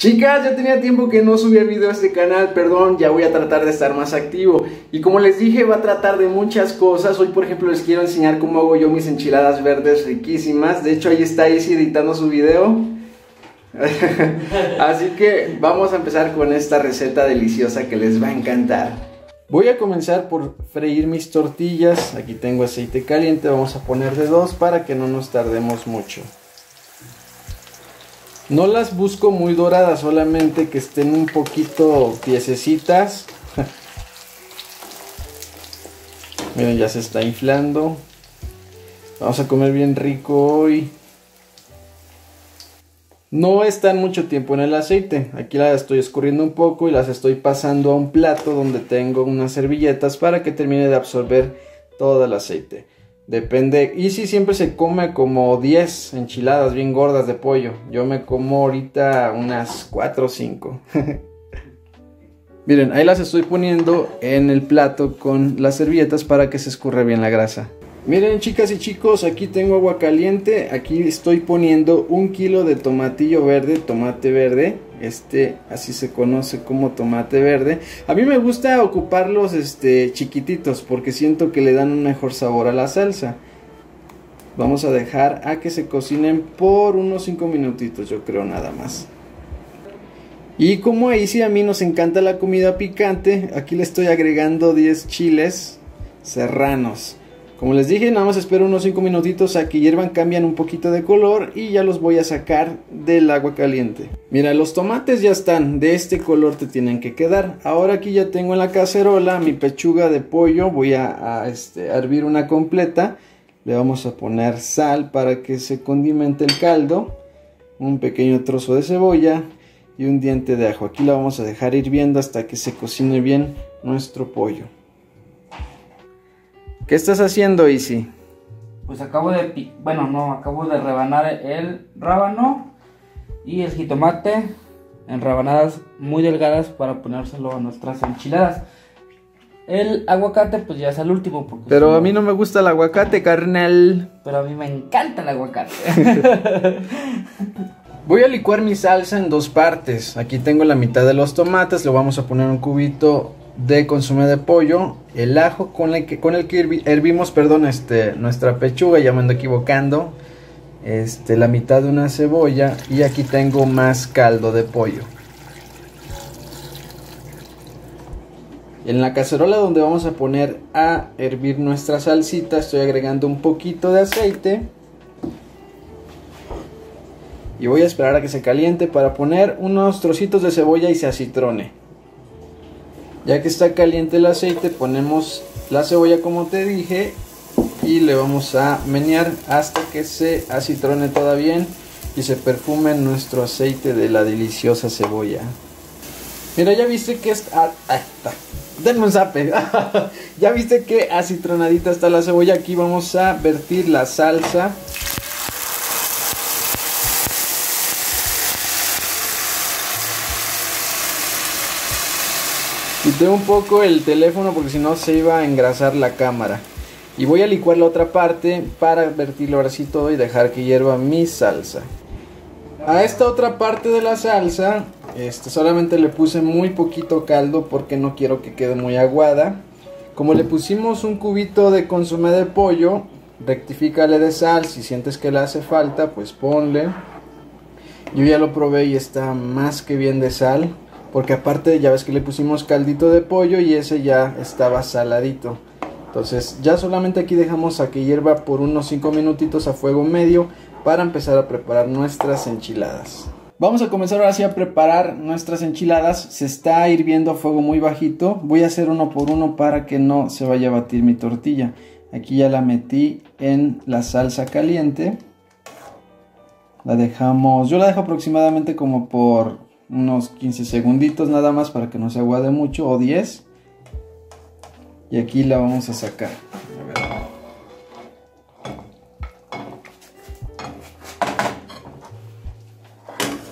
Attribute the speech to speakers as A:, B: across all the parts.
A: Chicas, ya tenía tiempo que no subía video a este canal, perdón, ya voy a tratar de estar más activo. Y como les dije, va a tratar de muchas cosas. Hoy, por ejemplo, les quiero enseñar cómo hago yo mis enchiladas verdes riquísimas. De hecho, ahí está Izzy editando su video. Así que vamos a empezar con esta receta deliciosa que les va a encantar. Voy a comenzar por freír mis tortillas. Aquí tengo aceite caliente, vamos a poner de dos para que no nos tardemos mucho. No las busco muy doradas, solamente que estén un poquito piececitas. Miren, ya se está inflando. Vamos a comer bien rico hoy. No están mucho tiempo en el aceite. Aquí las estoy escurriendo un poco y las estoy pasando a un plato donde tengo unas servilletas para que termine de absorber todo el aceite. Depende. Y si siempre se come como 10 enchiladas bien gordas de pollo. Yo me como ahorita unas 4 o 5. Miren, ahí las estoy poniendo en el plato con las servilletas para que se escurra bien la grasa. Miren chicas y chicos, aquí tengo agua caliente, aquí estoy poniendo un kilo de tomatillo verde, tomate verde, este así se conoce como tomate verde. A mí me gusta ocuparlos este, chiquititos porque siento que le dan un mejor sabor a la salsa. Vamos a dejar a que se cocinen por unos 5 minutitos, yo creo nada más. Y como ahí sí a mí nos encanta la comida picante, aquí le estoy agregando 10 chiles serranos. Como les dije, nada más espero unos 5 minutitos a que hiervan, cambian un poquito de color y ya los voy a sacar del agua caliente. Mira, los tomates ya están, de este color te tienen que quedar. Ahora aquí ya tengo en la cacerola mi pechuga de pollo, voy a, este, hervir una completa. Le vamos a poner sal para que se condimente el caldo, un pequeño trozo de cebolla y un diente de ajo. Aquí la vamos a dejar hirviendo hasta que se cocine bien nuestro pollo. ¿Qué estás haciendo, Isi?
B: Pues acabo de, bueno, no, acabo de rebanar el rábano y el jitomate en rebanadas muy delgadas para ponérselo a nuestras enchiladas. El aguacate, pues ya es el último. Porque
A: Pero a mí no me gusta el aguacate, carnal.
B: Pero a mí me encanta el aguacate.
A: Voy a licuar mi salsa en dos partes. Aquí tengo la mitad de los tomates, le vamos a poner un cubito de consumo de pollo, el ajo con el que, con el que hervimos, perdón, este, nuestra pechuga, ya me ando equivocando, este, la mitad de una cebolla y aquí tengo más caldo de pollo. En la cacerola donde vamos a poner a hervir nuestra salsita estoy agregando un poquito de aceite. Y voy a esperar a que se caliente para poner unos trocitos de cebolla y se acitrone. Ya que está caliente el aceite, ponemos la cebolla como te dije y le vamos a menear hasta que se acitrone toda bien y se perfume nuestro aceite de la deliciosa cebolla. Mira, ya viste que está... Ah, está. Denme un zape. ya viste que acitronadita está la cebolla. Aquí vamos a vertir la salsa Un poco el teléfono porque si no se iba a engrasar la cámara. Y voy a licuar la otra parte para vertirlo ahora sí todo y dejar que hierva mi salsa. A esta otra parte de la salsa, este, solamente le puse muy poquito caldo porque no quiero que quede muy aguada. Como le pusimos un cubito de consomé de pollo, rectifícale de sal. Si sientes que le hace falta, pues ponle. Yo ya lo probé y está más que bien de sal. Porque aparte ya ves que le pusimos caldito de pollo y ese ya estaba saladito. Entonces ya solamente aquí dejamos a que hierva por unos 5 minutitos a fuego medio para empezar a preparar nuestras enchiladas. Vamos a comenzar ahora sí a preparar nuestras enchiladas. Se está hirviendo a fuego muy bajito. Voy a hacer uno por uno para que no se vaya a batir mi tortilla. Aquí ya la metí en la salsa caliente. La dejamos, yo la dejo aproximadamente como por unos 15 segunditos nada más para que no se aguade mucho o 10 y aquí la vamos a sacar.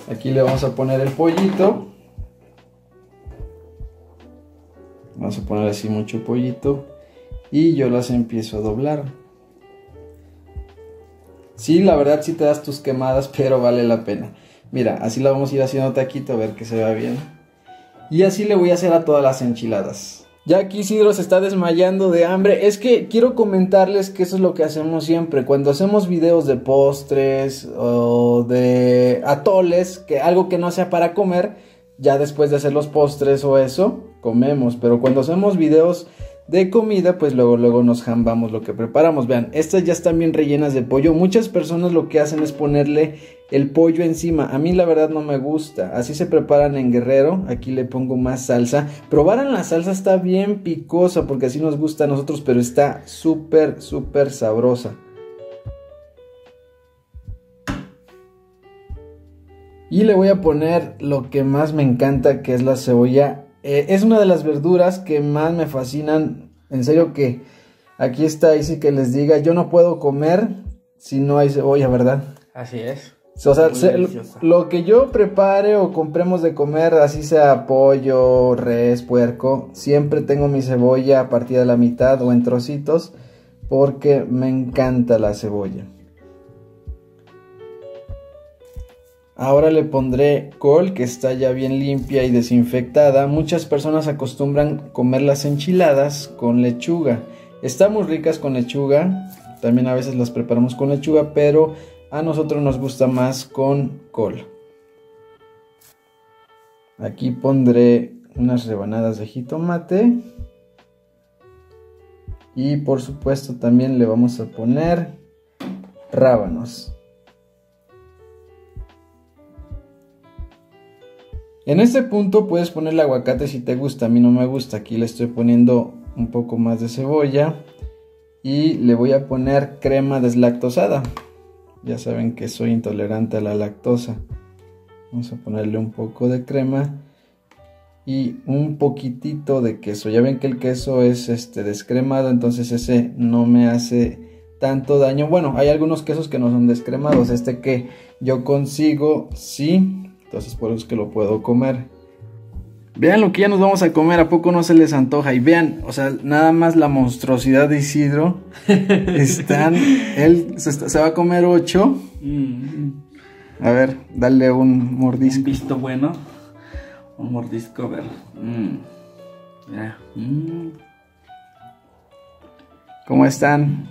A: Aquí le vamos a poner el pollito. Vamos a poner así mucho pollito. Y yo las empiezo a doblar. Sí, la verdad sí te das tus quemadas, pero vale la pena. Mira, así la vamos a ir haciendo taquito a ver que se vea bien. Y así le voy a hacer a todas las enchiladas. Ya aquí Isidro se está desmayando de hambre. Es que quiero comentarles que eso es lo que hacemos siempre. Cuando hacemos videos de postres o de atoles, que algo que no sea para comer, ya después de hacer los postres o eso, comemos. Pero cuando hacemos videos de comida, pues luego luego nos jambamos lo que preparamos. Vean, estas ya están bien rellenas de pollo. Muchas personas lo que hacen es ponerle el pollo encima. A mí la verdad no me gusta. Así se preparan en Guerrero. Aquí le pongo más salsa. Probaran la salsa está bien picosa porque así nos gusta a nosotros, pero está súper súper sabrosa. Y le voy a poner lo que más me encanta, que es la cebolla eh, es una de las verduras que más me fascinan. En serio que aquí está, y sí que les diga, yo no puedo comer si no hay cebolla, ¿verdad?
B: Así es.
A: O sea, lo que yo prepare o compremos de comer, así sea pollo, res, puerco, siempre tengo mi cebolla partida a la mitad o en trocitos porque me encanta la cebolla. Ahora le pondré col que está ya bien limpia y desinfectada. Muchas personas acostumbran comer las enchiladas con lechuga. Están muy ricas con lechuga. También a veces las preparamos con lechuga, pero a nosotros nos gusta más con col. Aquí pondré unas rebanadas de jitomate. Y por supuesto también le vamos a poner rábanos. En este punto puedes ponerle aguacate si te gusta, a mí no me gusta. Aquí le estoy poniendo un poco más de cebolla y le voy a poner crema deslactosada. Ya saben que soy intolerante a la lactosa. Vamos a ponerle un poco de crema y un poquitito de queso. Ya ven que el queso es este descremado, entonces ese no me hace tanto daño. Bueno, hay algunos quesos que no son descremados. Este que yo consigo, sí, entonces por eso es que lo puedo comer. Vean lo que ya nos vamos a comer, ¿a poco no se les antoja? Y vean, o sea, nada más la monstruosidad de Isidro. Están, él se, va a comer ocho. Mm. A ver, dale un mordisco.
B: Un visto bueno. Un mordisco, a ver. Mm.
A: Mm. ¿Cómo están?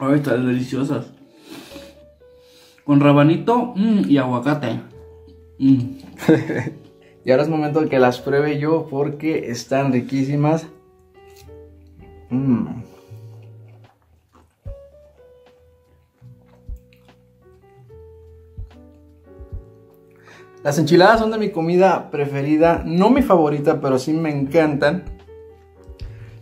B: Ay, están deliciosas. Con rabanito y aguacate.
A: Mm. y ahora es momento de que las pruebe yo porque están riquísimas. Mm. Las enchiladas son de mi comida preferida, no mi favorita, pero sí me encantan.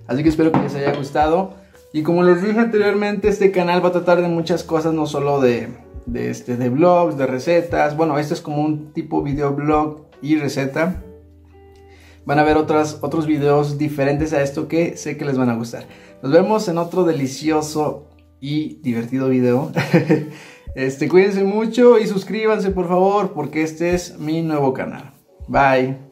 A: Así que espero que les haya gustado. Y como les dije anteriormente, este canal va a tratar de muchas cosas, no solo de de, este, de blogs, de recetas. Bueno, este es como un tipo videoblog y receta. Van a ver otras, otros videos diferentes a esto que sé que les van a gustar. Nos vemos en otro delicioso y divertido video. este, cuídense mucho y suscríbanse por favor porque este es mi nuevo canal. Bye.